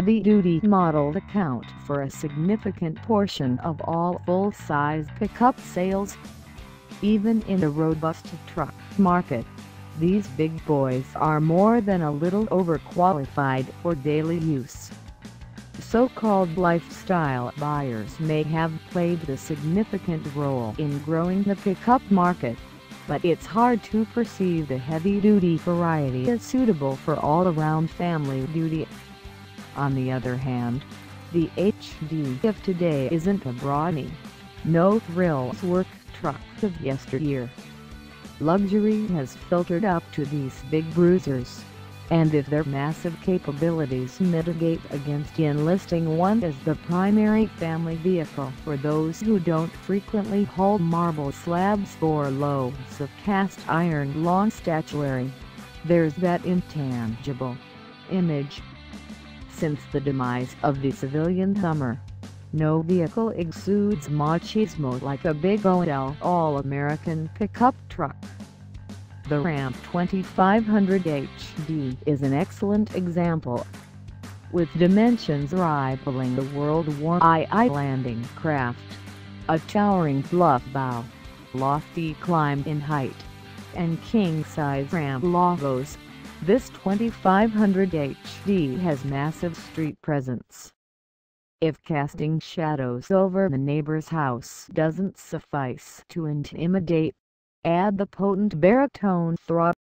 heavy-duty model account for a significant portion of all full-size pickup sales. Even in the robust truck market, these big boys are more than a little overqualified for daily use. So-called lifestyle buyers may have played a significant role in growing the pickup market, but it's hard to perceive the heavy-duty variety as suitable for all-around family duty. On the other hand, the HD of today isn't a brawny, no-thrills work truck of yesteryear. Luxury has filtered up to these big bruisers, and if their massive capabilities mitigate against enlisting one as the primary family vehicle for those who don't frequently haul marble slabs or loads of cast iron lawn statuary, there's that intangible image. Since the demise of the civilian Hummer, no vehicle exudes machismo like a big OL All-American pickup truck. The Ram 2500 HD is an excellent example. With dimensions rivaling the World War II landing craft, a towering bluff bow, lofty climb in height, and king-size Ram logos, this 2500 HD has massive street presence. If casting shadows over the neighbor's house doesn't suffice to intimidate, add the potent baritone throb